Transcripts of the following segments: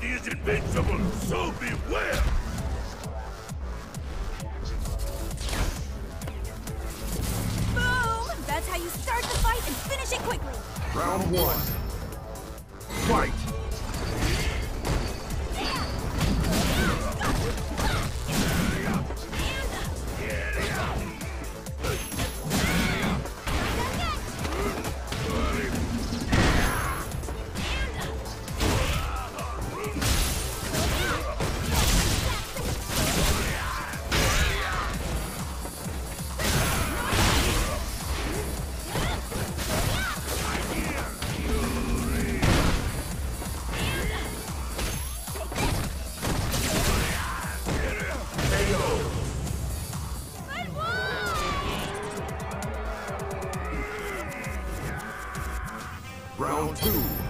He is invincible, so beware! Boom! That's how you start the fight and finish it quickly. Round one. Fight! Round two.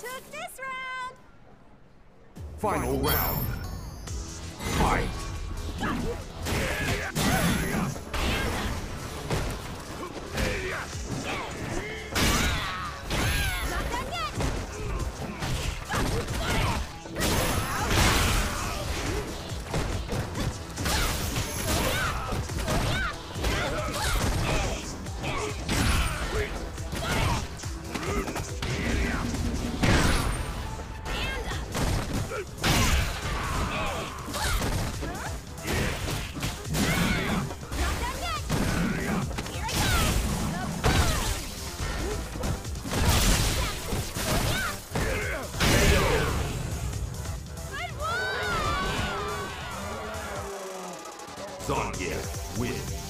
took this round! Final round. Fight! Sonya wins.